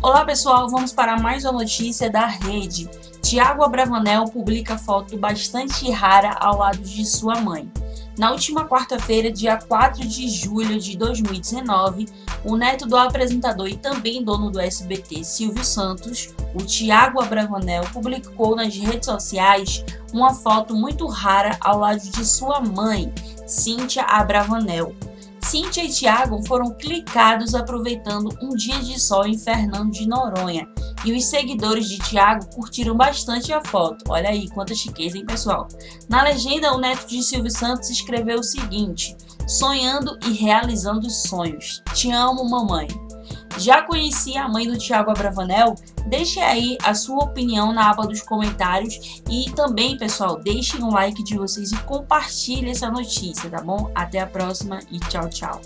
Olá pessoal, vamos para mais uma notícia da rede. Tiago Abravanel publica foto bastante rara ao lado de sua mãe. Na última quarta-feira, dia 4 de julho de 2019, o neto do apresentador e também dono do SBT, Silvio Santos, o Tiago Abravanel, publicou nas redes sociais uma foto muito rara ao lado de sua mãe, Cíntia Abravanel. Cíntia e Tiago foram clicados aproveitando um dia de sol em Fernando de Noronha. E os seguidores de Tiago curtiram bastante a foto. Olha aí quanta chiqueza, hein, pessoal? Na legenda, o neto de Silvio Santos escreveu o seguinte: Sonhando e realizando sonhos. Te amo, mamãe. Já conhecia a mãe do Thiago Abravanel? Deixe aí a sua opinião na aba dos comentários e também, pessoal, deixem um like de vocês e compartilhe essa notícia, tá bom? Até a próxima e tchau, tchau.